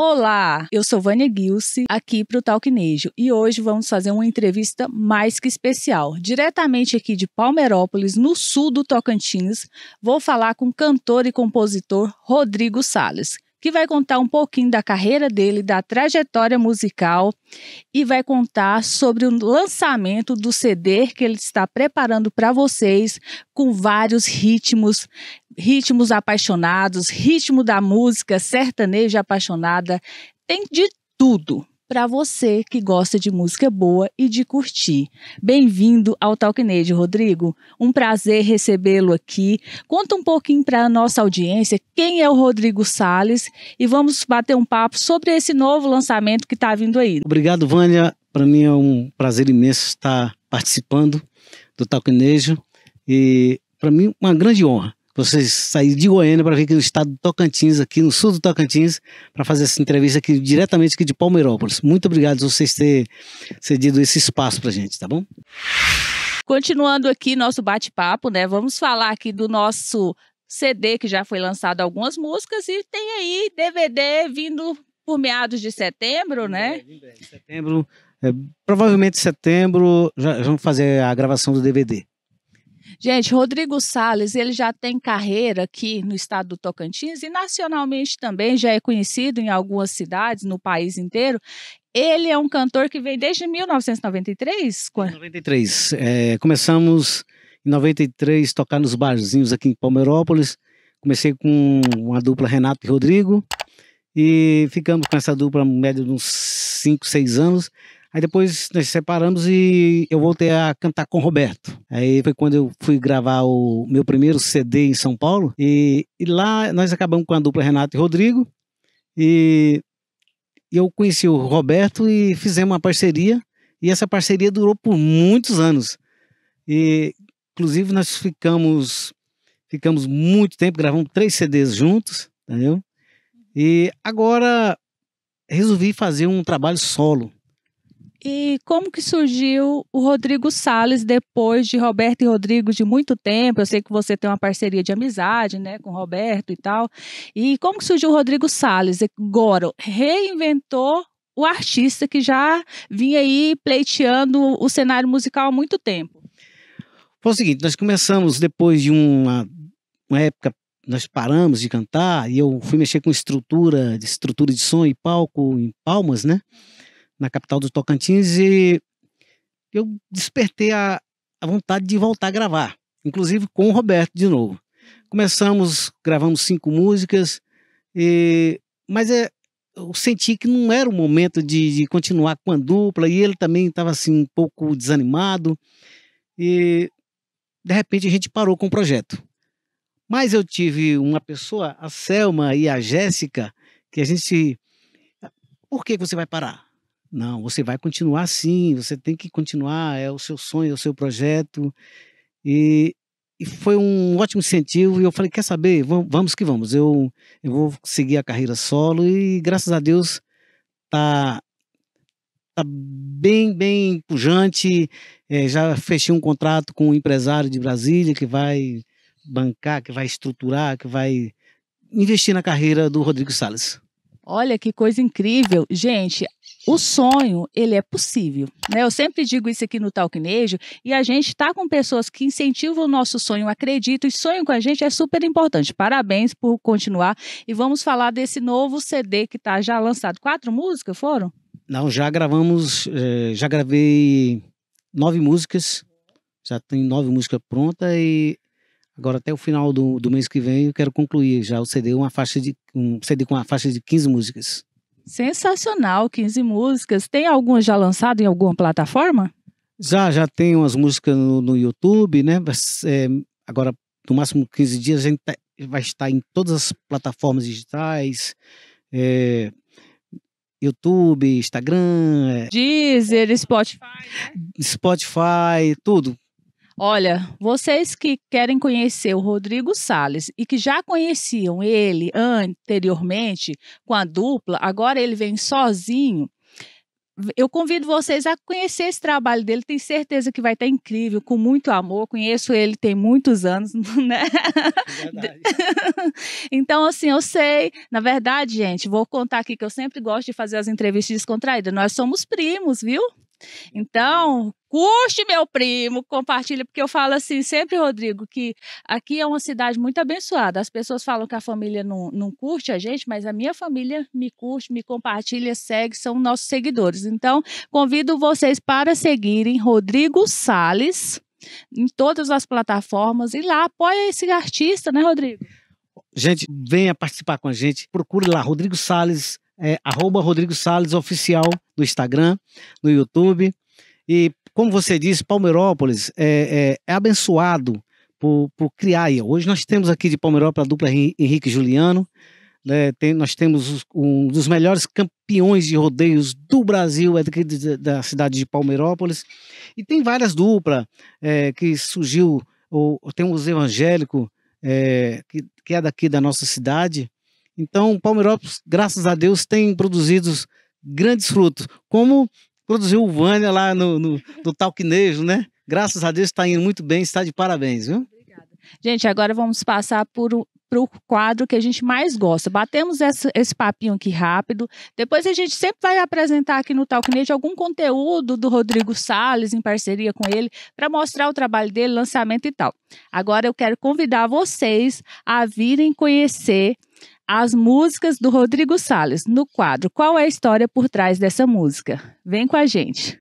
Olá, eu sou Vânia Gilce, aqui para o Talquinejo, e hoje vamos fazer uma entrevista mais que especial. Diretamente aqui de Palmeirópolis, no sul do Tocantins, vou falar com o cantor e compositor Rodrigo Salles, que vai contar um pouquinho da carreira dele, da trajetória musical e vai contar sobre o lançamento do CD que ele está preparando para vocês, com vários ritmos ritmos apaixonados, ritmo da música sertaneja apaixonada, tem de tudo para você que gosta de música boa e de curtir. Bem-vindo ao Talknade, Rodrigo. Um prazer recebê-lo aqui. Conta um pouquinho para a nossa audiência quem é o Rodrigo Sales e vamos bater um papo sobre esse novo lançamento que está vindo aí. Obrigado, Vânia. Para mim é um prazer imenso estar participando do Talknejo e para mim uma grande honra vocês sair de Goiânia para vir aqui no estado do Tocantins, aqui no sul do Tocantins, para fazer essa entrevista aqui diretamente aqui de Palmeirópolis. Muito obrigado por vocês terem cedido esse espaço para gente, tá bom? Continuando aqui nosso bate-papo, né? Vamos falar aqui do nosso CD que já foi lançado algumas músicas e tem aí DVD vindo por meados de setembro, né? Em setembro, é, provavelmente setembro já, já vamos fazer a gravação do DVD. Gente, Rodrigo Salles, ele já tem carreira aqui no estado do Tocantins e nacionalmente também já é conhecido em algumas cidades no país inteiro. Ele é um cantor que vem desde 1993? 93. É, começamos em 93 tocar nos barzinhos aqui em Palmeirópolis. Comecei com uma dupla Renato e Rodrigo e ficamos com essa dupla média de uns 5, 6 anos. Aí depois nós separamos e eu voltei a cantar com o Roberto. Aí foi quando eu fui gravar o meu primeiro CD em São Paulo. E, e lá nós acabamos com a dupla Renato e Rodrigo. E eu conheci o Roberto e fizemos uma parceria. E essa parceria durou por muitos anos. E inclusive nós ficamos ficamos muito tempo, gravamos três CDs juntos, entendeu? E agora resolvi fazer um trabalho solo. E como que surgiu o Rodrigo Sales depois de Roberto e Rodrigo de muito tempo? Eu sei que você tem uma parceria de amizade, né, com Roberto e tal. E como que surgiu o Rodrigo Sales agora? Reinventou o artista que já vinha aí pleiteando o cenário musical há muito tempo. Foi o seguinte, nós começamos depois de uma, uma época nós paramos de cantar e eu fui mexer com estrutura, de estrutura de som e palco em Palmas, né? Na capital do Tocantins e eu despertei a, a vontade de voltar a gravar, inclusive com o Roberto de novo. Começamos, gravamos cinco músicas, e, mas é, eu senti que não era o momento de, de continuar com a dupla e ele também estava assim um pouco desanimado e de repente a gente parou com o projeto. Mas eu tive uma pessoa, a Selma e a Jéssica, que a gente. Por que você vai parar? Não, você vai continuar assim, você tem que continuar, é o seu sonho, é o seu projeto. E, e foi um ótimo incentivo. E eu falei: quer saber? Vamos que vamos. Eu, eu vou seguir a carreira solo e graças a Deus tá, tá bem, bem pujante. É, já fechei um contrato com um empresário de Brasília que vai bancar, que vai estruturar, que vai investir na carreira do Rodrigo Salles. Olha que coisa incrível. Gente, o sonho, ele é possível. Né? Eu sempre digo isso aqui no Talquinejo e a gente está com pessoas que incentivam o nosso sonho, acreditam e sonham com a gente é super importante. Parabéns por continuar e vamos falar desse novo CD que está já lançado. Quatro músicas foram? Não, já gravamos, eh, já gravei nove músicas, já tem nove músicas prontas e Agora, até o final do, do mês que vem, eu quero concluir já o CD, uma faixa de, um CD com uma faixa de 15 músicas. Sensacional, 15 músicas. Tem alguma já lançada em alguma plataforma? Já, já tem umas músicas no, no YouTube, né? É, agora, no máximo 15 dias, a gente tá, vai estar em todas as plataformas digitais. É, YouTube, Instagram, é Deezer, Spotify. Né? Spotify, tudo. Olha, vocês que querem conhecer o Rodrigo Sales e que já conheciam ele anteriormente com a dupla, agora ele vem sozinho. eu convido vocês a conhecer esse trabalho dele, tenho certeza que vai estar incrível, com muito amor. Conheço ele tem muitos anos, né? Verdade. então, assim, eu sei, na verdade, gente, vou contar aqui que eu sempre gosto de fazer as entrevistas descontraídas. Nós somos primos, viu? Então, curte meu primo, compartilha, porque eu falo assim sempre, Rodrigo, que aqui é uma cidade muito abençoada. As pessoas falam que a família não, não curte a gente, mas a minha família me curte, me compartilha, segue, são nossos seguidores. Então, convido vocês para seguirem Rodrigo Sales em todas as plataformas e lá apoia esse artista, né, Rodrigo? Gente, venha participar com a gente. Procure lá, Rodrigo Sales é arroba Rodrigo Salles Oficial no Instagram, no YouTube. E, como você disse, Palmeirópolis é, é, é abençoado por, por. Hoje nós temos aqui de Palmeirópolis a dupla Henrique Juliano. Né, tem, nós temos um dos melhores campeões de rodeios do Brasil, é daqui da cidade de Palmeirópolis. E tem várias duplas é, que surgiu, ou, tem os evangélicos, é, que, que é daqui da nossa cidade, então, Palmeirópolis, graças a Deus, tem produzido grandes frutos, como produziu o Vânia lá no, no, no Talquinejo, né? Graças a Deus está indo muito bem, está de parabéns, viu? Obrigada. Gente, agora vamos passar por para o quadro que a gente mais gosta. Batemos esse, esse, papinho aqui rápido. Depois a gente sempre vai apresentar aqui no Talknet algum conteúdo do Rodrigo Sales em parceria com ele para mostrar o trabalho dele, lançamento e tal. Agora eu quero convidar vocês a virem conhecer as músicas do Rodrigo Salles no quadro Qual é a história por trás dessa música? Vem com a gente.